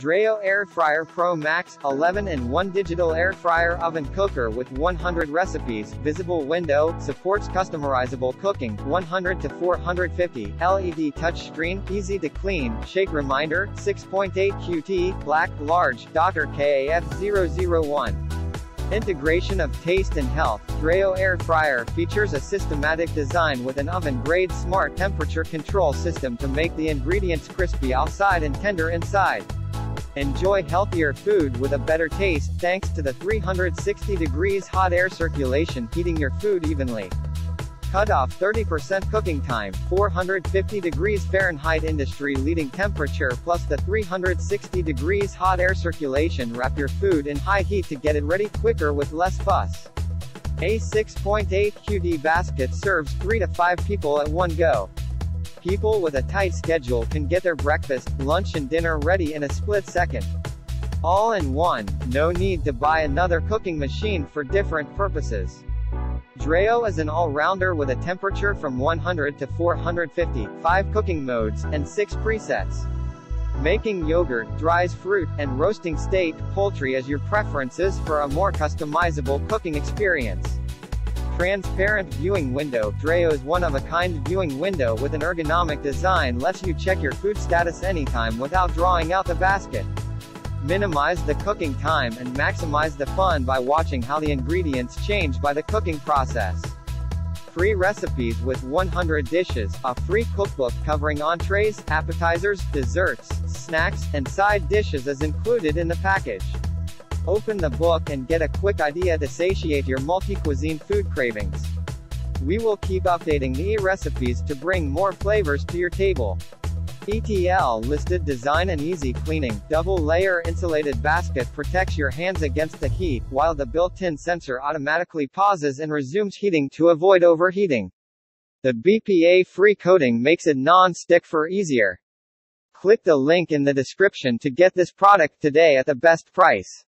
Dreo Air Fryer Pro Max 11 and 1 digital air fryer oven cooker with 100 recipes, visible window, supports customizable cooking, 100 to 450, LED touchscreen, easy to clean, shake reminder, 6.8 QT, black, large, Docker KAF001. Integration of taste and health, Dreo Air Fryer features a systematic design with an oven-grade smart temperature control system to make the ingredients crispy outside and tender inside. Enjoy healthier food with a better taste, thanks to the 360 degrees hot air circulation heating your food evenly. Cut off 30% cooking time, 450 degrees Fahrenheit industry leading temperature plus the 360 degrees hot air circulation wrap your food in high heat to get it ready quicker with less fuss. A 6.8 QT basket serves 3 to 5 people at one go. People with a tight schedule can get their breakfast, lunch and dinner ready in a split second. All in one, no need to buy another cooking machine for different purposes. Dreo is an all-rounder with a temperature from 100 to 450, 5 cooking modes, and 6 presets. Making yogurt, dries fruit, and roasting steak, poultry as your preferences for a more customizable cooking experience. Transparent viewing window Dreo's one-of-a-kind viewing window with an ergonomic design lets you check your food status anytime without drawing out the basket. Minimize the cooking time and maximize the fun by watching how the ingredients change by the cooking process. Free recipes with 100 dishes, a free cookbook covering entrees, appetizers, desserts, snacks, and side dishes is included in the package. Open the book and get a quick idea to satiate your multi-cuisine food cravings. We will keep updating the recipes to bring more flavors to your table. ETL listed design and easy cleaning, double layer insulated basket protects your hands against the heat, while the built-in sensor automatically pauses and resumes heating to avoid overheating. The BPA-free coating makes it non-stick for easier. Click the link in the description to get this product today at the best price.